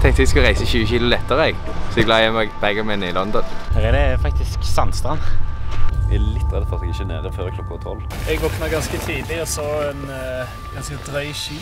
Tenkte jeg skulle reise 20 kilo lettere, jeg. Så jeg la igjen bagen min i London. Her er det faktisk sandstrand. Jeg er litt redd for at jeg ikke er nede før klokka tolv. Jeg våkna ganske tidlig og så en eh, ganske drøy sky.